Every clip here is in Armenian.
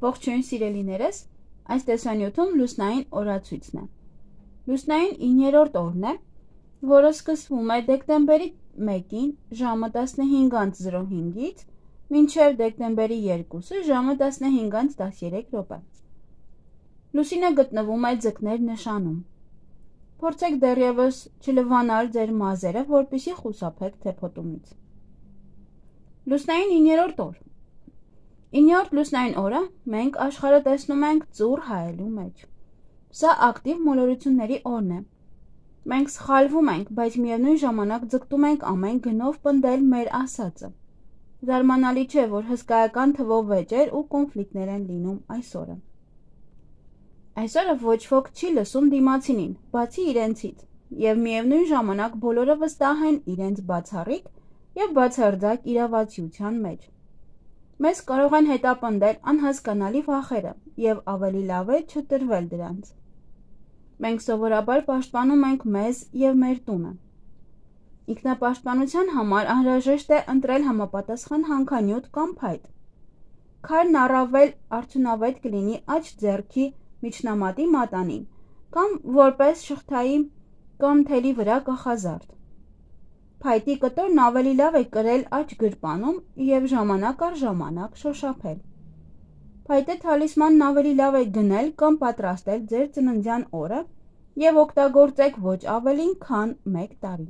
Ողջույն սիրելիներս, այս տեսանյութում լուսնային օրացույցն է։ Լուսնային 9-րդ օրն է, որը սկսվում է դեկտեմբերի 1-ին ժամը 15:05-ից մինչև դեկտեմբերի 2-ը ժամը 15:13 րոպե։ Լուսինը գտնվում է ձկներ նշանում։ Փորձեք դեռևս չլվանալ ձեր մազերը, որպեսզի խուսափեք թեփոտումից։ Լուսնային 9-րդ օր 9-րդ լուսնային օրը մենք աշխարհը տեսնում ենք ծուր հայելու մեջ։ Սա ակտիվ մոլորությունների օրն է։ Մենք սխալվում ենք, բայց միևնույն ժամանակ ձգտում ենք ամեն գնով պնդել մեր ասածը։ Զարմանալի չէ, որ հսկայական թվով վեճեր ու կոնֆլիկտներ են լինում այսօրը։ Այսօրը ոչ ոք չի լսում դիմացինին, բացի իրենցից, եւ միևնույն ժամանակ բոլորը վստահ են իրենց բացառիկ եւ բացարձակ իրավացիության մեջ մեզ կարող են հետապնդել անհասկանալի վախերը եւ ավելի լավ է չտրվել դրանց։ Մենք սովորաբար պաշտպանում ենք մեզ եւ մեր տունը։ Ինքնապաշտպանության համար անհրաժեշտ է ընտրել համապատասխան հանքանյութ կամ փայտ։ Քարն առավել արդյունավետ կլինի աջ ձեռքի միջնամատի մատանին կամ որպես շղթայի կամ թելի վրա կախազարդ։ Փայտի կտորն ավելի լավ է կրել աջ գրպանում եւ ժամանակ առ ժամանակ շոշափել։ Փայտե թալիսմանն ավելի լավ է գնել կամ պատրաստել ձեր ծննդյան օրը եւ օգտագործեք ոչ ավելին, քան 1 տարի։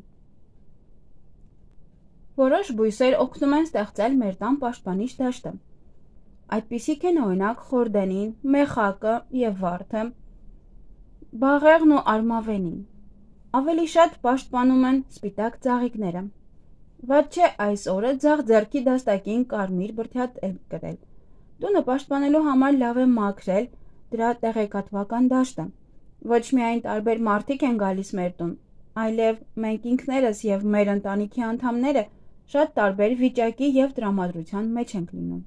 Որոշ բույսեր օգնում են ստեղծել մեր տան պաշտպանիչ դաշտը։ Այդպիսիք են օրինակ խորդենին, մեխակը եւ վարդը, բաղեղն ու արմավենին։ Ավելի շատ պաշտպանում են սպիտակ ծաղիկները։ Ված չէ այս օրը ձախ ձեռքի դաստակին կարմիր բրդյատ էլ կրել։ Տունը պաշտպանելու համար լավ է մաքրել դրա տեղեկատվական դաշտը։ Ոչ միայն տարբեր մարդիկ են գալիս մեր տուն, այլև մենք ինքներս եւ մեր ընտանիքի անդամները շատ տարբեր վիճակի եւ տրամադրության մեջ ենք լինում։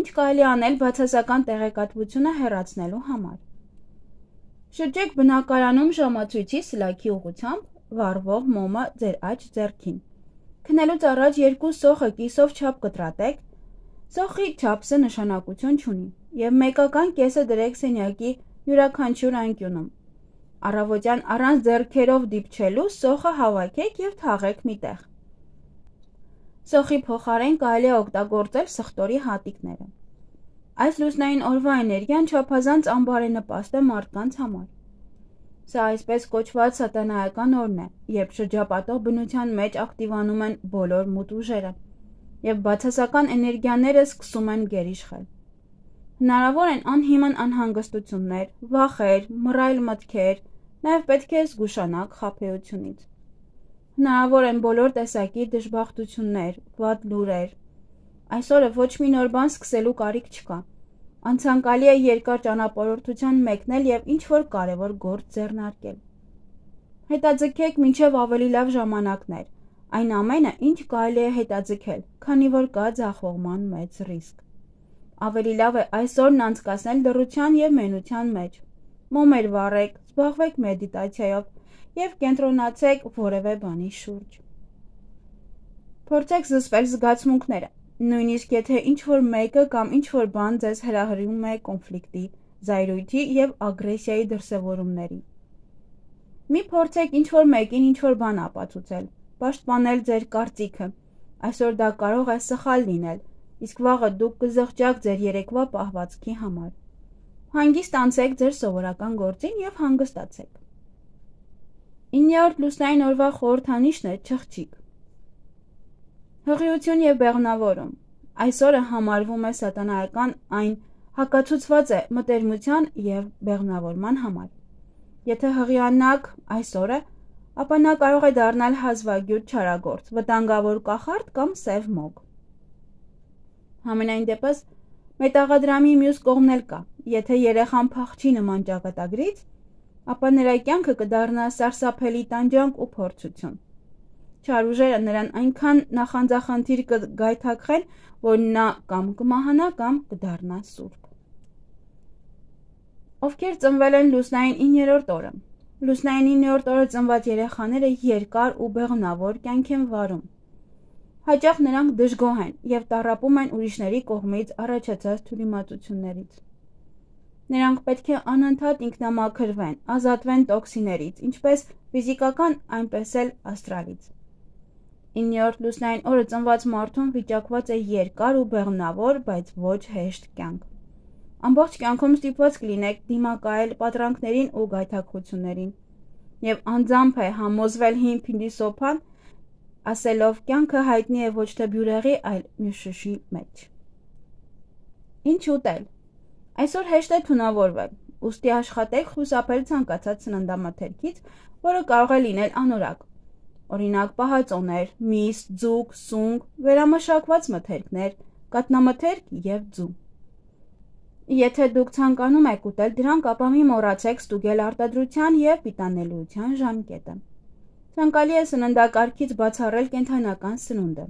Ինչ կարելի անել բացասական տեղեկատվությունը հեռացնելու համար։ Շրջեք բնակարանում ժամացույցի սլաքի ուղությամբ վառվող մոմը ձեր աջ ձեռքին։ Քնելուց առաջ երկու սոխը կիսով չափ կտրատեք։ Սոխի չափսը նշանակություն չունի եւ մեկական կեսը դրեք սենյակի յուրաքանչյուր անկյունում։ Առավոտյան առանց ձեռքերով դիպչելու սոխը հավաքեք եւ թաղեք միտեղ։ Սոխի փոխարեն կարելի է օգտագործել սխտորի հատիկները։ Այս լուսնային օրվա էներգիան չափազանց անբարենպաստ է մարդկանց համար։ Սա այսպես կոչված սատանայական օրն է, երբ շրջապատող բնության մեջ ակտիվանում են բոլոր մութ ուժերը, եւ բացասական էներգիաները սկսում են գերիշխել։ Հնարավոր են անհիմն անհանգստություններ, վախեր, մռայլ մտքեր, նաև պետք է զգուշանաք խափեությունից։ Հնարավոր են բոլոր տեսակի դժբախտություններ, վատ լուրեր։ Այսօրը ոչ մի նոր բան սկսելու կարիք չկա Անցանկալի է երկար ճանապարհորդության մեկնել եւ ինչ որ կարևոր գործ ձեռնարկել։ Հետաձգեք մինչև ավելի լավ ժամանակներ։ Այն ամենը, ինչ կարելի է հետաձգել, քանի որ կա ձախողման մեծ ռիսկ։ Ավելի լավ է այսօրն անցկасնել լռության եւ մենության մեջ։ Մոմեր վառեք, զբաղվեք մեդիտացիայով եւ կենտրոնացեք որևէ բանի շուրջ։ Փորձեք զսպել զգացմունքները Նույնիսկ եթե ինչ-որ մեկը կամ ինչ-որ բան ձեզ հրահրում է կոնֆլիկտի, զայրույթի եւ ագրեսիայի դրսեւորումների։ Մի փորձեք ինչ-որ մեկին ինչ-որ բան ապացուցել, պաշտպանել ձեր կարծիքը։ Այսօր դա կարող է սխալ լինել, իսկ վաղը դուք կզղջաք ձեր երեկվա պահվածքի համար։ Հանգիստ անցեք ձեր սովորական գործին եւ հանգստացեք։ 9-րդ լուսնային օրվա խորհրդանիշն է չխչիկ։ Հղիություն եւ բեղնավորում։ Այսօրը համարվում է սատանայական այն հակացուցված է մտերմության եւ բեղնավորման համար։ Եթե հղիանաք այսօրը, ապա նա կարող է դառնալ հազվագյուտ չարագործ, վտանգավոր կախարդ կամ սև մոգ։ Համենայն դեպս մետաղադրամի մյուս կողմն էլ կա։ Եթե երեխան փախչի նման ճակատագրից, ապա նրա կյանքը կդառնա սարսափելի տանջանք ու փորձություն չար ուժերը նրան այնքան նախանձախնդիր կգայթակղեն, որ նա կամ կմահանա կամ կդառնա սուրբ։ Ովքեր ծնվել են լուսնային 9-րդ օրը։ Լուսնային 9-րդ օրը ծնված երեխաները երկար ու բեղմնավոր կյանք են վարում։ Հաճախ նրանք դժգոհ են եւ տարապում են ուրիշների կողմից առաջացած թյուրիմացություններից։ Նրանք պետք է անընդհատ ինքնամաքրվեն, ազատվեն տոքսիներից, ինչպես ֆիզիկական, այնպես էլ աստրալից։ 9-րդ լուսնային օրը ծնված մարդուն վիճակված է երկար ու բեղմնավոր, բայց ոչ հեշտ կյանք։ Ամբողջ կյանքում ստիպված կլինեք դիմակայել պատրանքներին ու գայթակղություններին, եւ անձամբ է համոզվել հին փիլիսոփան, ասելով կյանքը հայտնի է ոչ թե բյուրեղի, այլ մյուշշի մեջ։ Ինչ ուտել։ Այսօր հեշտ է թունավորվել, ուստի աշխատեք խուսափել ցանկացած սննդամթերքից, որը կարող է լինել անորակ, օրինակ պահածոներ, միս, ձուկ, սունկ, վերամշակված մթերքներ, կատնամթերք եւ ձու։ Եթե դուք ցանկանում եք ուտել դրանք, ապա մի մոռացեք ստուգել արտադրության եւ պիտանելիության ժամկետը։ Ցանկալի է սննդակարգից բացառել կենթանական սնունդը,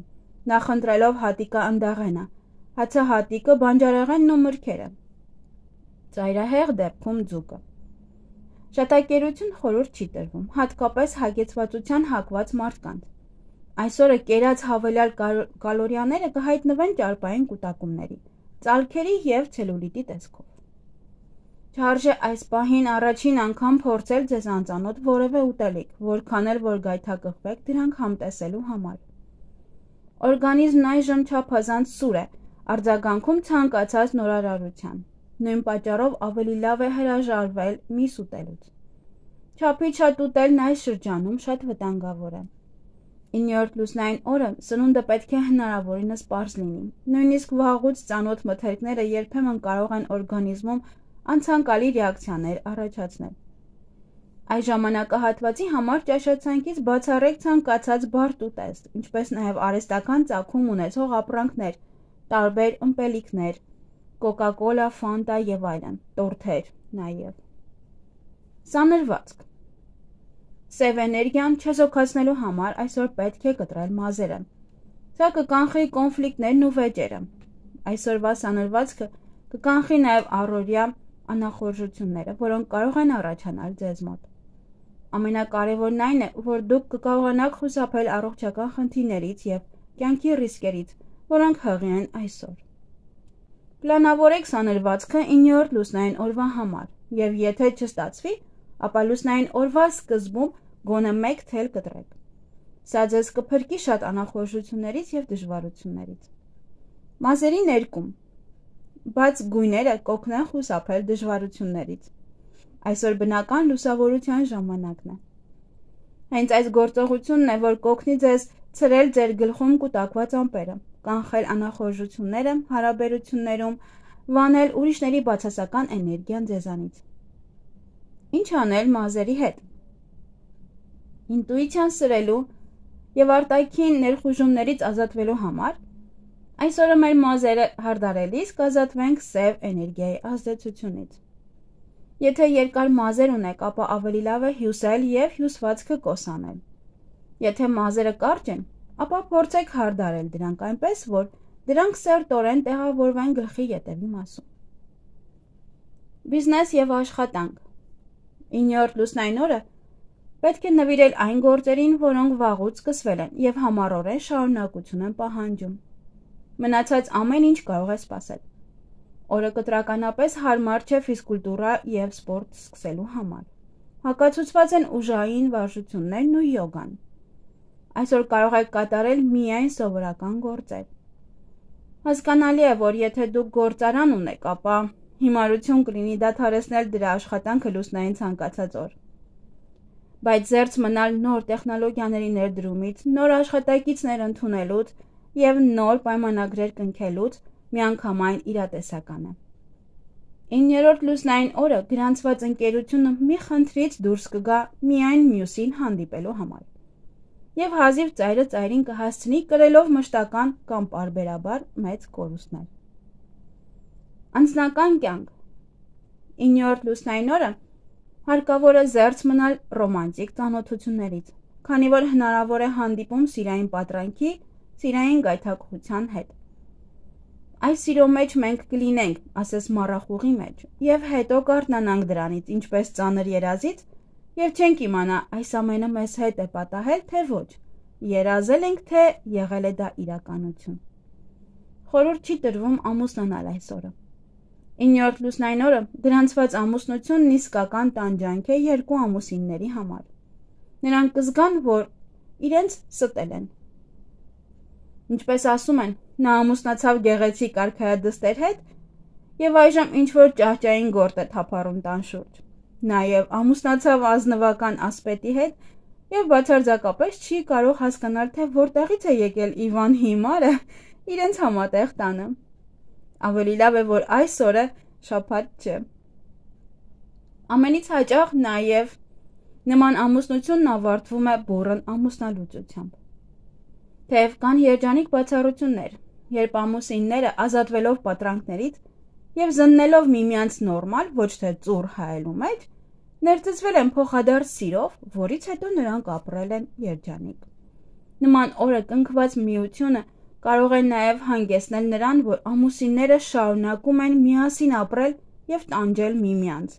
նախընտրելով հատիկը անդաղենը, հացահատիկը, բանջարեղենն ու մրգերը։ Ծայրահեղ դեպքում ձուկը։ Շատակերություն խորհուրդ չի տրվում, հատկապես հագեցվածության հակված մարդկանց։ Այսօրը կերած հավելյալ կալորիաները կհայտնվեն ճարպային կուտակումների, ծալքերի եւ ցելուլիտի տեսքով։ Չարժե այս պահին առաջին անգամ փորձել ձեզ անծանոթ որևէ ուտելիք, որքան էլ որ գայթակղվեք դրանք համտեսելու համար։ Օրգանիզմն այժմ չափազանց սուր է, արձագանքում ցանկացած նորարարության։ Նույն պատճառով ավելի լավ է հրաժարվել միս ուտելուց։ Չափից շատ ուտելն այս շրջանում շատ վտանգավոր է։ 9-րդ լուսնային օրը սնունդը պետք է հնարավորինս པարզ լինի։ Նույնիսկ վաղուց ծանոթ մթերքները երբեմն կարող են օրգանիզմում անցանկալի ռեակցիաներ առաջացնել։ Այս ժամանակահատվածի համար ճաշացանկից բացառեք ցանկացած բարդ ուտեստ, ինչպես նաև արեստական ծագում ունեցող ապրանքներ, տարբեր ըմպելիքներ, կոկա-կոլա, ֆանտա եւ այլն, տորթեր նաեւ։ Սանրվածք Սև էներգիան չեզոքացնելու համար այսօր պետք է կտրել մազերը։ Սա կկանխի կոնֆլիկտներն ու վեճերը։ Այսօրվա սանրվածքը կկանխի նաեւ առօրյա անախորժությունները, որոնք կարող են առաջանալ ձեզ մոտ։ Ամենակարևորն այն է, որ դուք կկարողանաք խուսափել առողջական խնդիրներից եւ կյանքի ռիսկերից, որոնք հղի են այսօր։ Պլանավորեք սանրվածքը 9-րդ լուսնային օրվա համար եւ եթե չստացվի, ապա լուսնային օրվա սկզբում գոնե 1 թել կտրեք։ Սա ձեզ կփրկի շատ անախորժություններից եւ դժվարություններից։ Մազերի ներկում բաց գույները կօգնեն խուսափել դժվարություններից։ Այսօր բնական լուսավորության ժամանակն է։ Հենց այս գործողությունն է, որ կօգնի ձեզ ցրել ձեր գլխում կուտակված ամպերը կանխել անախորժությունները հարաբերություններում, վանել ուրիշների բացասական էներգիան ձեզանից։ Ինչ անել մազերի հետ։ Ինտուիցիան սրելու եւ արտաքին ներխուժումներից ազատվելու համար այսօրը մեր մազերը հարդարելիս կազատվենք սև էներգիայի ազդեցությունից։ Եթե երկար մազեր ունեք, ապա ավելի լավ է հյուսել եւ հյուսվածքը կոսանել։ Եթե մազերը կարճ են, ապա փորձեք հարդարել դրանք այնպես, որ դրանք սերտորեն տեղավորվեն գլխի ետևի մասում։ Բիզնես եւ աշխատանք 9-րդ լուսնային օրը պետք է նվիրել այն գործերին, որոնք վաղուց սկսվել են եւ համառորեն շարունակություն են պահանջում։ Մնացած ամեն ինչ կարող է սпасել։ Օրը կտրականապես հարմար չէ ֆիզկուլտուրա եւ սպորտ սկսելու համար։ Հակացուցված են ուժային վարժություններն ու յոգան։ Այսօր կարող եք կատարել միայն սովորական գործեր։ Հասկանալի է, որ եթե դուք գործարան ունեք, ապա հիմարություն կլինի դադարեցնել դրա աշխատանքը լուսնային ցանկացած օր։ Բայց զերծ մնալ նոր տեխնոլոգիաների ներդրումից, նոր աշխատակիցներ ընդունելուց եւ նոր պայմանագրեր կնքելուց միանգամայն իրատեսական է։ 9-րդ լուսնային օրը գրանցված ընկերությունը մի խնդրից դուրս կգա միայն մյուսին հանդիպելու համար եւ հազիվ ծայրը ծայրին կհասցնի կրելով մշտական կամ parberabar մեծ կորուստներ։ Անձնական կյանք. 9-րդ լուսնային օրը հարկավոր է զերծ մնալ ռոմանտիկ ծանոթություններից, քանի որ հնարավոր է հանդիպում սիրային պատրանքի, սիրային գայթակղության հետ։ Այս սիրո մեջ մենք կլինենք, ասես մառախուղի մեջ, եւ հետո կարտնանանք դրանից, ինչպես ծանր երազից, Եվ չենք իմանա այս ամենը մեզ հետ է պատահել, թե ոչ։ երազել ենք, թե եղել է դա իրականություն։ Խորհուրդ չի տրվում ամուսնանալ այսօրը։ 9-րդ լուսնային օրը գրանցված ամուսնությունն իսկական տանջանք է երկու ամուսինների համար։ Նրանք կզգան, որ իրենց ստել են։ Ինչպես ասում են, նա ամուսնացավ գեղեցիկ արքայադստեր հետ եւ այժմ ինչ որ ճահճային գործ է թափառում տան շուրջ։ Նաեւ ամուսնացավ ազնվական ասպետի հետ եւ բացարձակապես չի կարող հասկանալ, թե որտեղից է եկել Իվան Հիմարը իրենց համատեղ տանը։ Ավելի լավ է, որ այս օրը շաբաթ չէ։ Ամենից հաճախ նաեւ նման ամուսնությունն ավարտվում է բուրըն ամուսնալուծությամբ։ Թեև կան երջանիկ բացառություններ, երբ ամուսինները ազատվելով պատրանքներից եւ զննելով միմյանց նորմալ, ոչ թե ծուր հայելու մեջ, ներծծվել են փոխադարձ սիրով, որից հետո նրանք ապրել են երջանիկ։ Նման օրը կնքված միությունը կարող է նաև հանգեցնել նրան, որ ամուսինները շարունակում են միասին ապրել եւ տանջել միմյանց։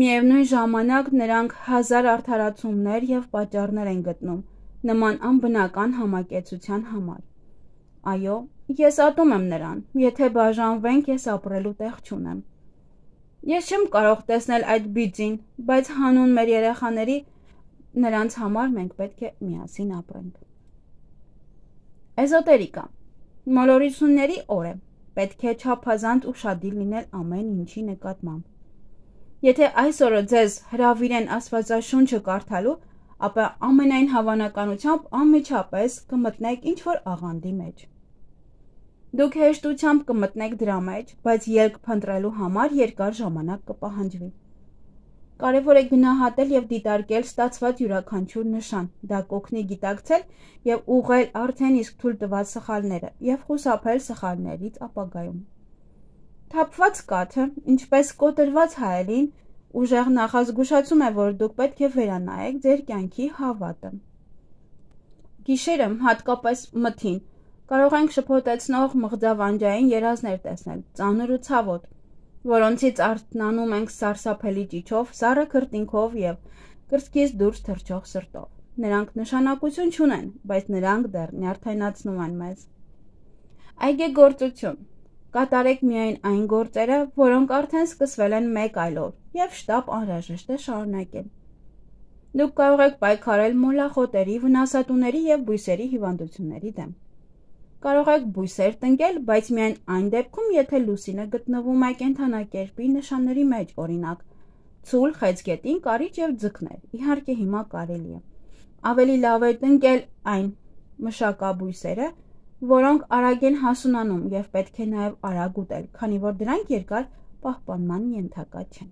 Միևնույն ժամանակ նրանք հազար արդարացումներ եւ պատճառներ են գտնում նման անբնական համակեցության համար։ Այո, ես ատում եմ նրան, եթե բաժանվենք, ես ապրելու տեղ չունեմ։ Ես չեմ կարող տեսնել այդ բիծին, բայց հանուն մեր երեխաների նրանց համար մենք պետք է միասին ապրենք։ Էզոտերիկա. Մոլորությունների օր է։ Պետք է չափազանց ուշադիր լինել ամեն ինչի նկատմամբ։ Եթե այսօրը ձեզ հravirեն Աստվածաշունչը կարդալու, ապա ամենայն հավանականությամբ անմիջապես կմտնեք ինչ որ աղանդի մեջ։ Դուք հեշտությամբ կմտնեք դրա մեջ, բայց ելք փնտրելու համար երկար ժամանակ կպահանջվի։ Կարևոր է գնահատել եւ դիտարկել ստացված յուրաքանչյուր նշան։ Դա կօգնի գիտակցել եւ ուղղել արդեն իսկ թույլ տված սխալները եւ խուսափել սխալներից ապագայում։ Թափված կաթը, ինչպես կոտրված հայելին, ուժեղ նախազգուշացում է, որ դուք պետք է վերանայեք ձեր կյանքի հավատը։ Գիշերը, հատկապես մթին, կարող ենք շփոթեցնող մղձավանջային երազներ տեսնել, ծանր ու ցավոտ, որոնցից արթնանում ենք սարսափելի ճիչով, սառը քրտինքով եւ կրծքից դուրս թռչող սրտով։ Նրանք նշանակություն չունեն, բայց նրանք դեռ նյարդայնացնում են մեզ։ Այգեգործություն Կատարեք միայն այն գործերը, որոնք արդեն սկսվել են մեկ այլով եւ շտապ անհրաժեշտ է շարունակել։ Դուք կարող եք պայքարել մոլախոտերի, վնասատուների եւ բույսերի հիվանդությունների դեմ։ Կարող եք բույսեր տնկել, բայց միայն այն դեպքում, եթե լուսինը գտնվում է կենթանակերպի նշանների մեջ, օրինակ՝ ցուլ, խեցգետին, կարիճ եւ ձկներ։ Իհարկե հիմա կարելի է։ Ավելի լավ է տնկել այն մշակաբույսերը, որոնք արագ են հասունանում եւ պետք է նաեւ արագ ուտել, քանի որ դրանք երկար պահպանման ենթակա չեն։